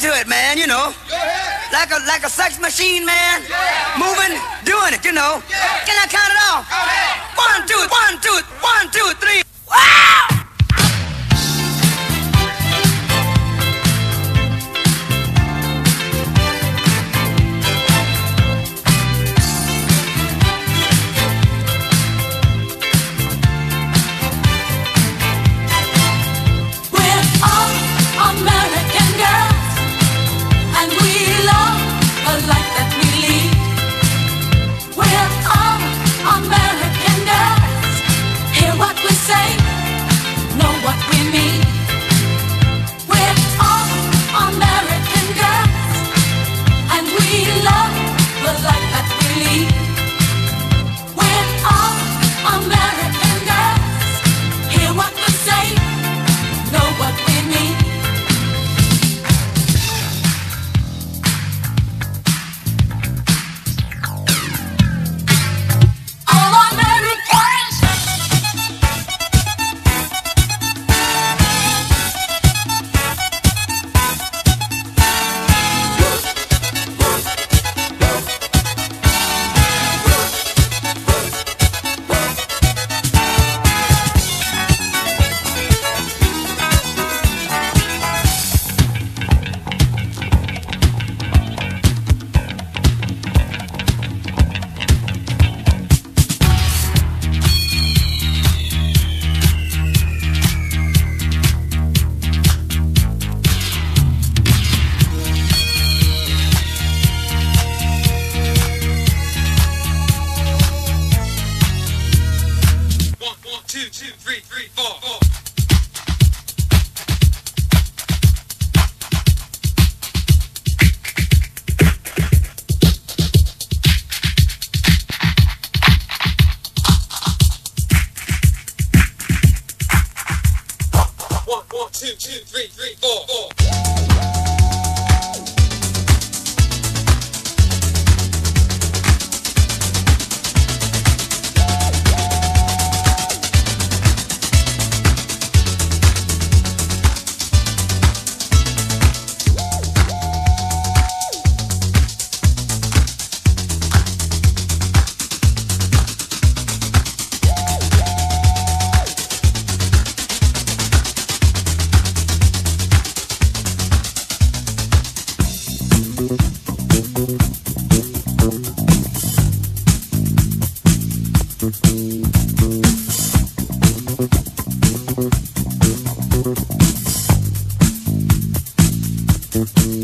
into it, man, you know. Like a like a sex machine, man. Moving, doing it, you know. Can I count it off? One, two, one, two, one, two, three. Wow! Mm-hmm.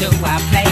do I play?